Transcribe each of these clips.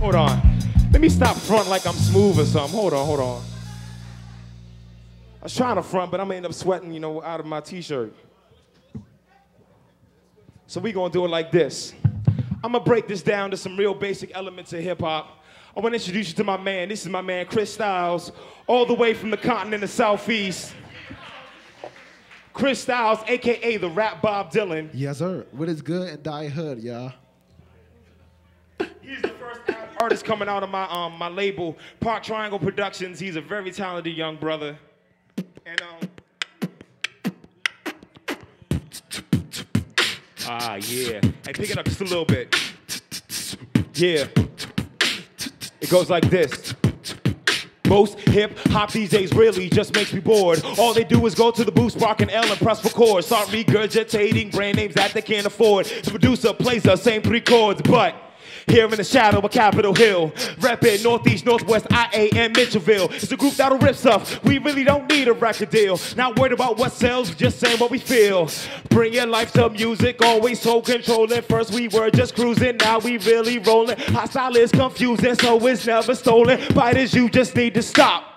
Hold on. Let me stop front like I'm smooth or something. Hold on, hold on. I was trying to front, but I'm gonna end up sweating, you know, out of my t-shirt. So we gonna do it like this. I'm gonna break this down to some real basic elements of hip hop. I wanna introduce you to my man. This is my man, Christylez, all the way from the continent of Southeast. Christylez, AKA the rap Bob Dylan. Yes, sir. What is good and die hood, y'all? Artist coming out of my um my label, Park Triangle Productions. He's a very talented young brother. And um Ah yeah. Hey, pick it up just a little bit. Yeah. It goes like this. Most hip hop these days really just makes me bored. All they do is go to the booth, spark an L and press record. Start regurgitating brand names that they can't afford. The producer plays the same three chords, but here in the shadow of Capitol Hill, reppin' Northeast, Northwest, IA, and Mitchellville. It's a group that'll rip stuff. We really don't need a record deal. Not worried about what sells, just saying what we feel. Bring your life to music, always so controlling. First we were just cruising, now we really rolling. Hostile is confusing, so it's never stolen. Fighters, you just need to stop.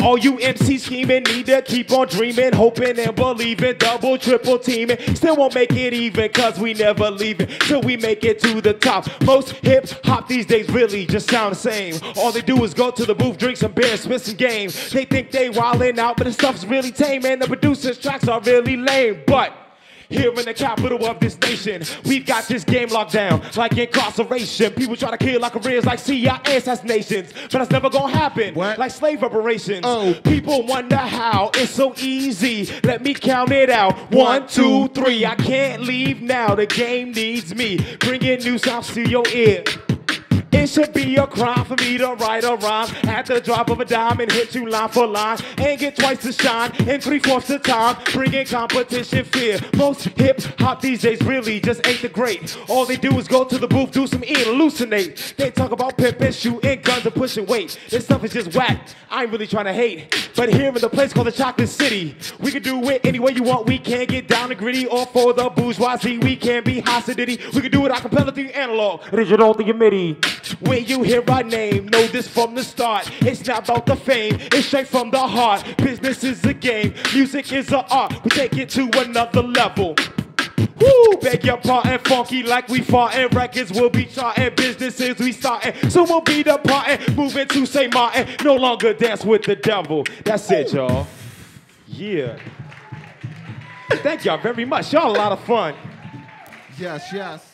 All you MCs scheming need to keep on dreaming, hoping and believing, double, triple teaming. Still won't make it even, cause we never leaving till we make it to the top. Most hip hop these days really just sound the same. All they do is go to the booth, drink some beer, spit some game. They think they wildin' out, but the stuff's really tame, and the producers' tracks are really lame. But here in the capital of this nation, we've got this game locked down like incarceration. People try to kill our careers like CIA assassinations, but that's never gonna happen. What? Like slave reparations. Oh. People wonder how it's so easy. Let me count it out. One, two, three. I can't leave now. The game needs me. Bringing new sounds to your ear. It should be a crime for me to write a rhyme at the drop of a dime and hit you line for line and get twice the shine in three fourths the time. Bringing competition fear. Most hip hop days really just ain't the great. All they do is go to the booth, do some eat, hallucinate. They talk about pimping, shooting guns, and pushing weight. This stuff is just whack. I ain't really trying to hate, but here in the place called the Chocolate City, we can do it any way you want. We can't get down and gritty or for the bourgeoisie. We can't be hostility. We can do it a cappella through analog, digital through MIDI. When you hear our name, know this from the start. It's not about the fame, it's straight from the heart. Business is a game, music is an art. We take it to another level. Woo! Beg your pardon, funky like we fartin'. Records will be charting, businesses we startin'. So we'll be departing, moving to St. Martin. No longer dance with the devil. That's it, y'all. Yeah. Thank y'all very much. Y'all a lot of fun. Yes, yes.